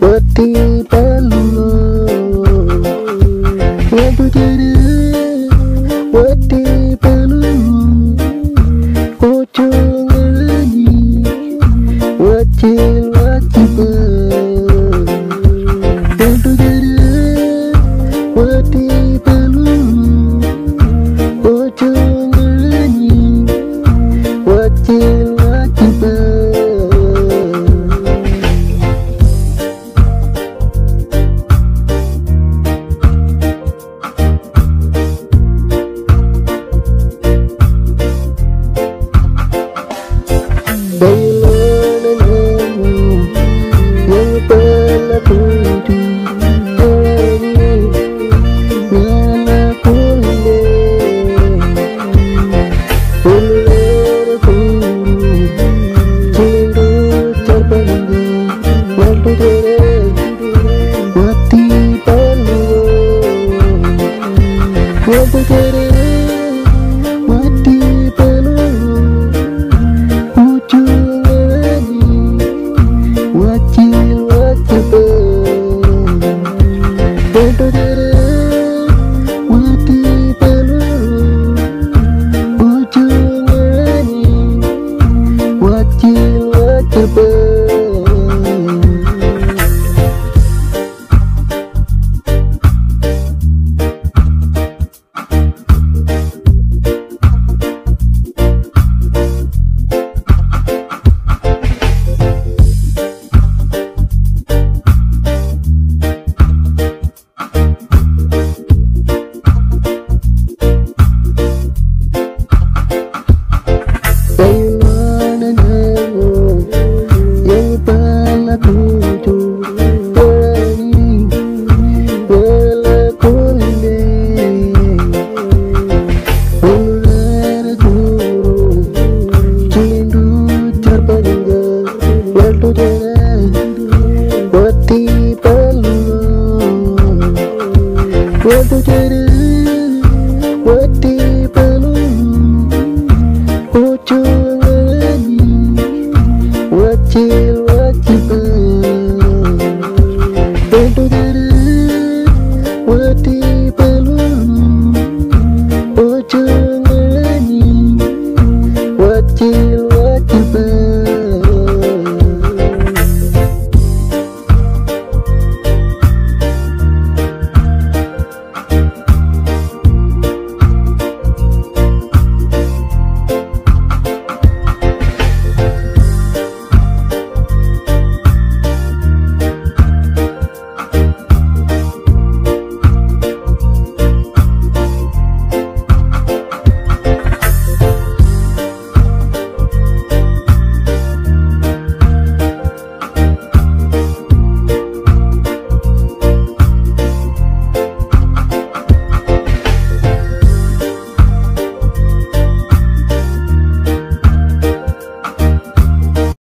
Pati complicated world together.